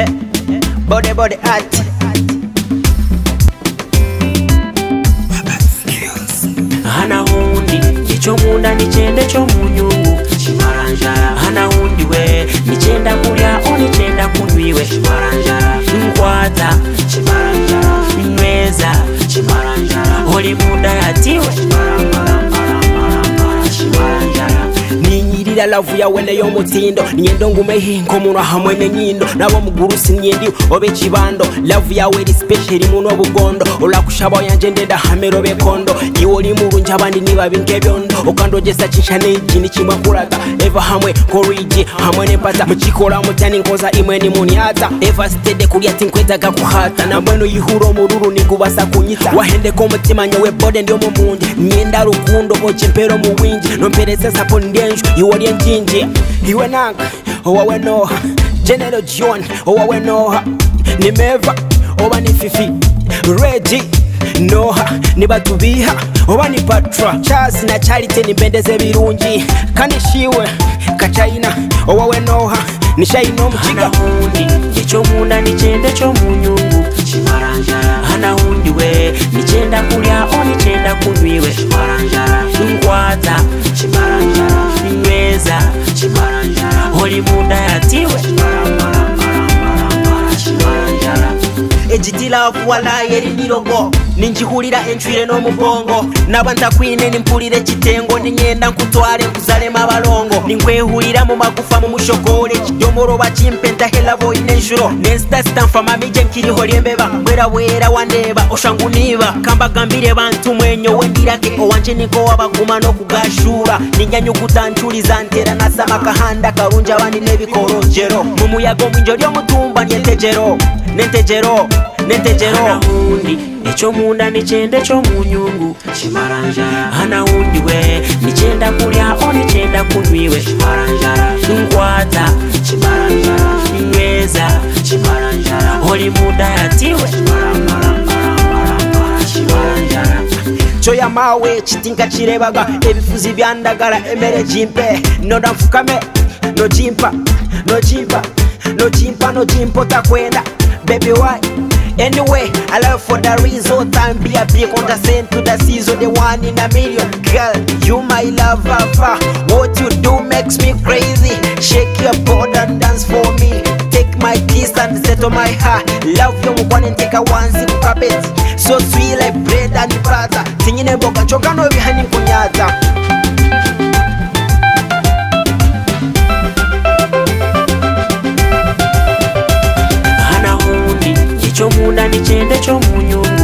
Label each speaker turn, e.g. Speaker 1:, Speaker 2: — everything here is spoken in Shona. Speaker 1: Eh, eh, body body art hana hundi chichomunda ndichende chomunyu chimaranjara lavu yawe neyomutindo nyendo ngume hinko muno hamwe nenyindo nabo mugurusi nyendi obe chibando lavu yawe ri special muno bugondo ola kushaba yanje ndenda hamero bekondo iwo ni murunja bandi niba bingebyondo ukando jesa chishane jini chimwa kulaka eva hamwe koriji hamwe ne pata mchikola mutani ngoza imwe ni muniata eva stede kulia tinkweza gakuhata na mwenu ihuro mururu ni kubasa kunyita wahende ko mutima nyowe bode ndio mumunje nyenda rukundo bo chempero muwinji nompereza sapo ndenjo iwo jinji iwe nak owawe noha genero john owawe noha nimeva oba ni fifi redi noha ni batubiha oba ni patra chas na charite nimbendeze birungi kandi shiwe kachaina owawe noha nishaina omukiga ekyomuna nikyenda ekyomunyungu hana undi we nikyenda kulya o nikyenda kunywiwe nkwata ejitila okuwala yerimirogo ninjihulira enchwire n'omubongo naba ntakwine nimpulira ekitengo ninyenda nkutware nkuzalema abalongo ninkwehulira mu magufa mu mushokore yomoroba kimpe ntahelabo oine enjuro nensitasita nfamamije nkiriho lyembeba bwera wera wandeba oshangu niba kambagambire bantu mwenyo wendirake owanje niko wabaguma n'okugashuura ninyanyuguta nchuliza ntera nasama kahanda karunja abandi n'ebikorojero mu muyaga omwinjo ry'omutumba ny'entegero n'entegero nentejero oh. hamuundi echomunda nichende chomunyungu hana undiwe nichenda kulya o nichenda kunwiwe nkwata nweza oli munda yatiwe choyamawe chitinga chirebaga ebifuzi byandagala emere jimpe nodanfukame nojimpa nojimpa nojimpa nojimpa otakwenda bebewai Anyway, I love for the reason Time be a big on the same to the season The one in a million Girl, you my lover What you do makes me crazy Shake your board and dance for me Take my kiss and settle my heart Love you one and take a one zip carpet So sweet like bread and butter Singing a book and choka no bihani kunyata chitani chende chomunyuma